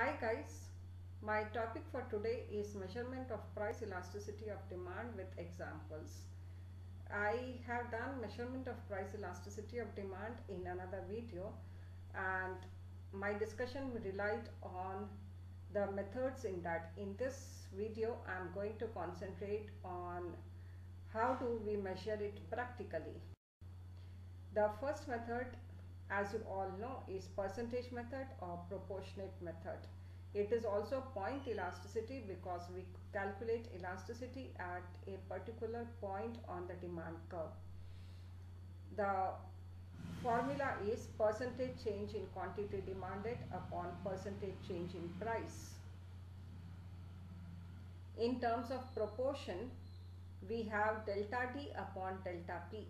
Hi guys, my topic for today is measurement of price elasticity of demand with examples. I have done measurement of price elasticity of demand in another video and my discussion relied on the methods in that. In this video I am going to concentrate on how do we measure it practically. The first method as you all know is percentage method or proportionate method. It is also point elasticity because we calculate elasticity at a particular point on the demand curve. The formula is percentage change in quantity demanded upon percentage change in price. In terms of proportion, we have delta D upon delta P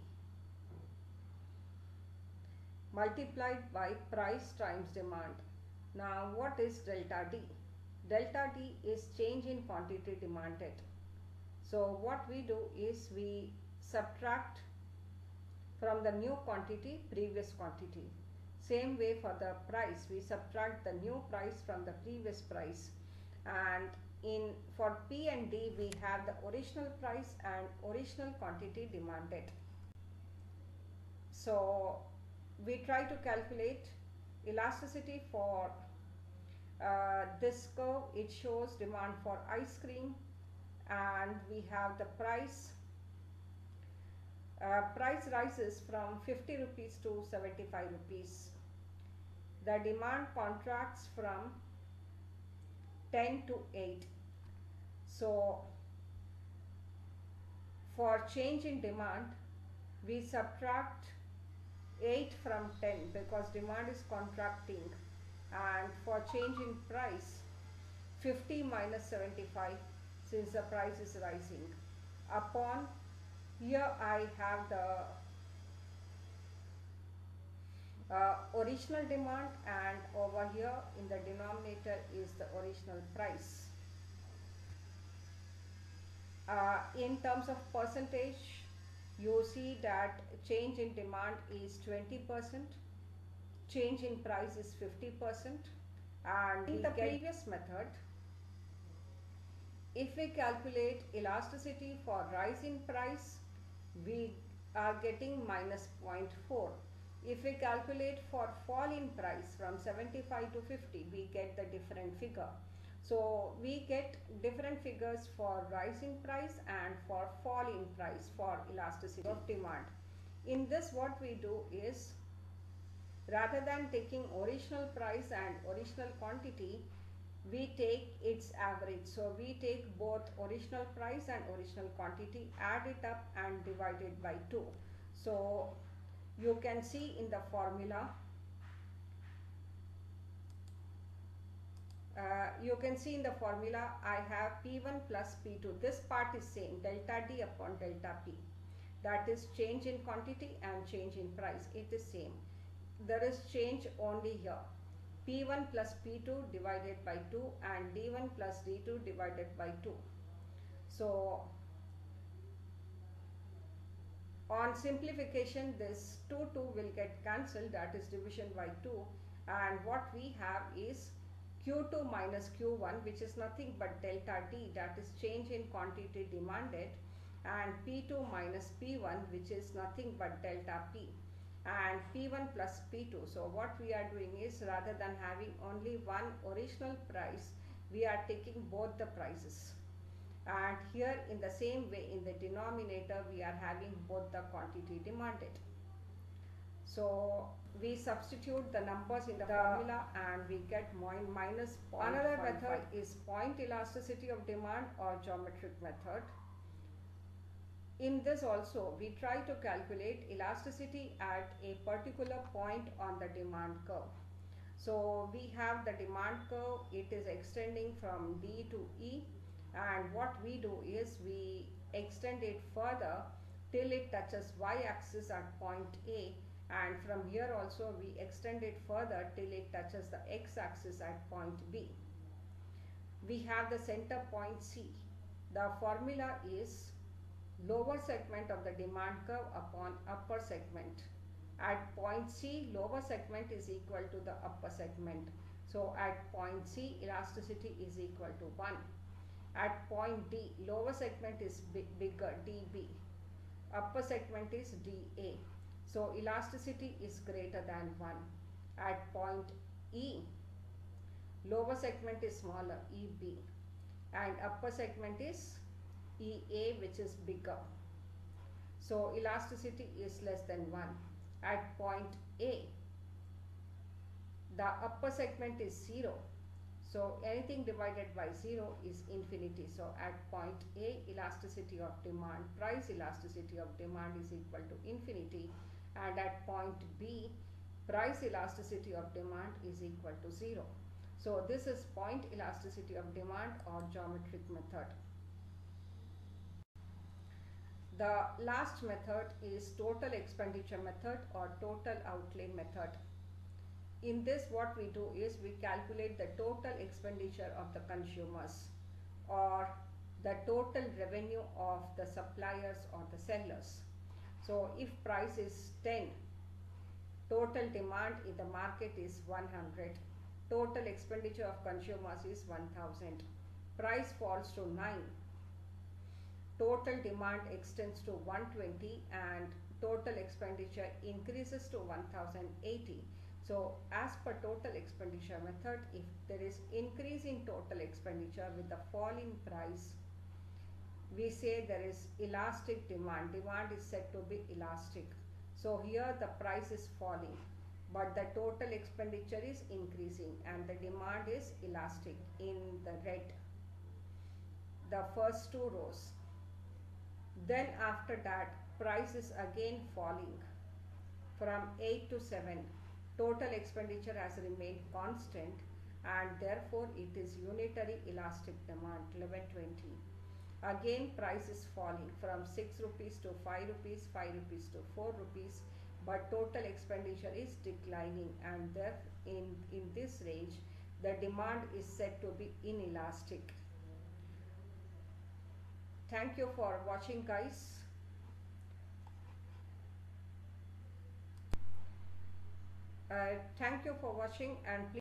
multiplied by price times demand. Now what is delta D? Delta D is change in quantity demanded. So what we do is we subtract from the new quantity previous quantity. Same way for the price we subtract the new price from the previous price and in for P and D we have the original price and original quantity demanded. So we try to calculate elasticity for uh, this curve. It shows demand for ice cream and we have the price. Uh, price rises from 50 rupees to 75 rupees. The demand contracts from 10 to 8 so for change in demand we subtract 8 from 10 because demand is contracting and for change in price 50 minus 75 since the price is rising upon here I have the uh, original demand and over here in the denominator is the original price. Uh, in terms of percentage you see that change in demand is 20%, change in price is 50% and in the previous method if we calculate elasticity for rise in price we are getting minus 0.4 if we calculate for fall in price from 75 to 50 we get the different figure so we get different figures for rising price and for falling price for elasticity of demand. In this what we do is rather than taking original price and original quantity we take its average. So we take both original price and original quantity add it up and divide it by 2. So you can see in the formula uh, you can see in the formula I have P1 plus P2. This part is same delta D upon delta P. That is change in quantity and change in price. It is same. There is change only here. P1 plus P2 divided by 2 and D1 plus D2 divided by 2. So on simplification this 2 2 will get cancelled that is division by 2 and what we have is Q2 minus Q1 which is nothing but delta D that is change in quantity demanded and P2 minus P1 which is nothing but delta P and P1 plus P2. So what we are doing is rather than having only one original price we are taking both the prices and here in the same way in the denominator we are having both the quantity demanded. So we substitute the numbers in the, the formula and we get minus Another method is point elasticity of demand or geometric method. In this also we try to calculate elasticity at a particular point on the demand curve. So we have the demand curve, it is extending from D to E and what we do is we extend it further till it touches y axis at point A and from here also we extend it further till it touches the x-axis at point B. We have the center point C. The formula is lower segment of the demand curve upon upper segment. At point C, lower segment is equal to the upper segment. So at point C, elasticity is equal to 1. At point D, lower segment is big, bigger, dB. Upper segment is dA. So elasticity is greater than 1. At point E, lower segment is smaller, EB. And upper segment is EA which is bigger. So elasticity is less than 1. At point A, the upper segment is 0 so anything divided by 0 is infinity so at point a elasticity of demand price elasticity of demand is equal to infinity and at point b price elasticity of demand is equal to 0 so this is point elasticity of demand or geometric method. The last method is total expenditure method or total outlay method. In this what we do is we calculate the total expenditure of the consumers or the total revenue of the suppliers or the sellers. So if price is 10, total demand in the market is 100, total expenditure of consumers is 1000, price falls to 9, total demand extends to 120 and total expenditure increases to 1080 so as per total expenditure method, if there is increase in total expenditure with the fall in price, we say there is elastic demand. Demand is said to be elastic. So here the price is falling, but the total expenditure is increasing and the demand is elastic in the red. The first two rows. Then after that, price is again falling from 8 to 7 total expenditure has remained constant and therefore it is unitary elastic demand 1120 again price is falling from 6 rupees to 5 rupees 5 rupees to 4 rupees but total expenditure is declining. And there in in this range the demand is said to be inelastic. Thank you for watching guys. Uh, thank you for watching and please